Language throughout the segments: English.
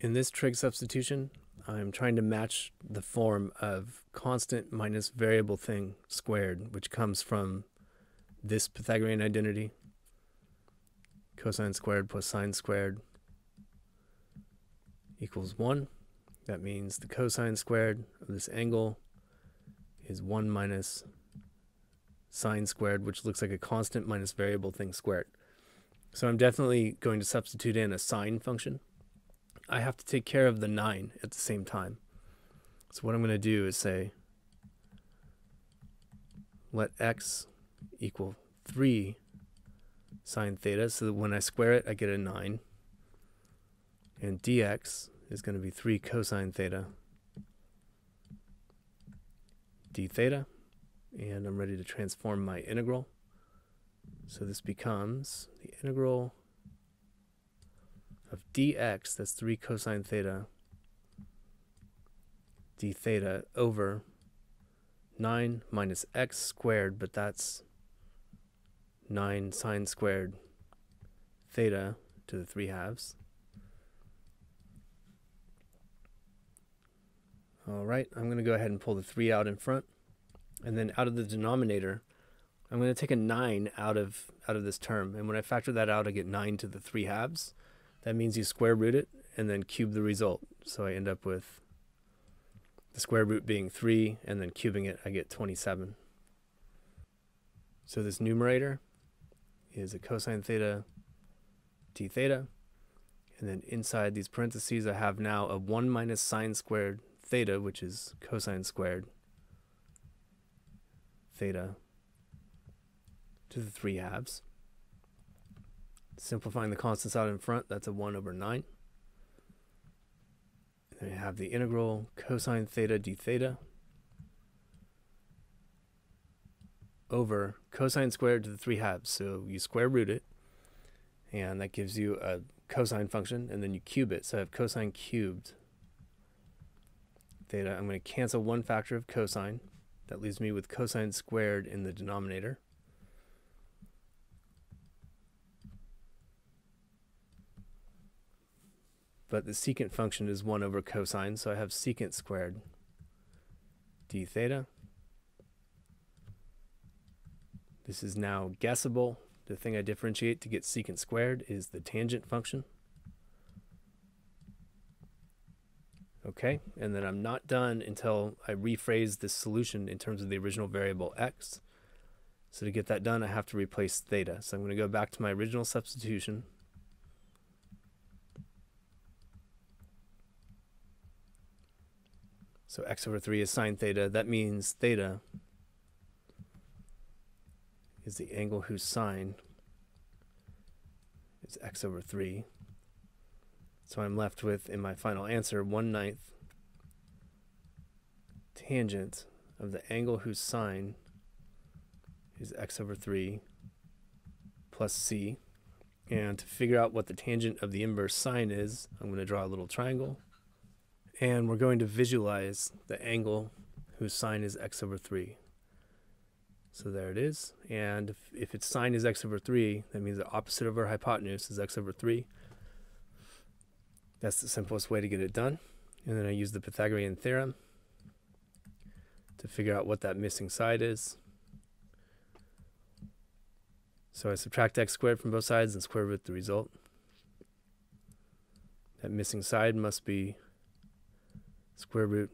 In this trig substitution, I'm trying to match the form of constant minus variable thing squared, which comes from this Pythagorean identity, cosine squared plus sine squared equals 1. That means the cosine squared of this angle is 1 minus sine squared, which looks like a constant minus variable thing squared. So I'm definitely going to substitute in a sine function. I have to take care of the 9 at the same time. So what I'm going to do is say let x equal 3 sine theta, so that when I square it, I get a 9. And dx is going to be 3 cosine theta d theta. And I'm ready to transform my integral. So this becomes the integral of dx, that's 3 cosine theta d theta over 9 minus x squared, but that's 9 sine squared theta to the 3 halves. All right, I'm going to go ahead and pull the 3 out in front. And then out of the denominator, I'm going to take a 9 out of out of this term. And when I factor that out, I get 9 to the 3 halves. That means you square root it and then cube the result. So I end up with the square root being 3, and then cubing it, I get 27. So this numerator is a cosine theta d theta. And then inside these parentheses, I have now a 1 minus sine squared theta, which is cosine squared theta to the 3 halves. Simplifying the constants out in front, that's a 1 over 9. And then I have the integral cosine theta d theta over cosine squared to the 3 halves. So you square root it, and that gives you a cosine function, and then you cube it. So I have cosine cubed theta. I'm going to cancel one factor of cosine. That leaves me with cosine squared in the denominator. But the secant function is 1 over cosine, so I have secant squared d theta. This is now guessable. The thing I differentiate to get secant squared is the tangent function. Okay, and then I'm not done until I rephrase this solution in terms of the original variable x. So to get that done, I have to replace theta. So I'm going to go back to my original substitution. So x over 3 is sine theta. That means theta is the angle whose sine is x over 3. So I'm left with, in my final answer, 1 ninth tangent of the angle whose sine is x over 3 plus c. And to figure out what the tangent of the inverse sine is, I'm going to draw a little triangle. And we're going to visualize the angle whose sine is x over 3. So there it is. And if, if its sine is x over 3, that means the opposite of our hypotenuse is x over 3. That's the simplest way to get it done. And then I use the Pythagorean theorem to figure out what that missing side is. So I subtract x squared from both sides and square root the result. That missing side must be square root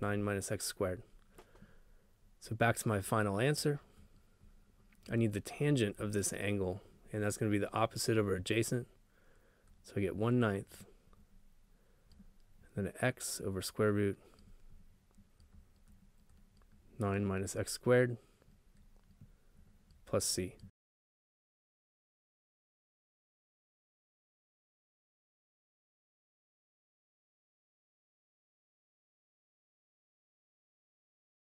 9 minus x squared. So back to my final answer. I need the tangent of this angle, and that's going to be the opposite over adjacent. So I get 1 ninth, and then x over square root 9 minus x squared plus c.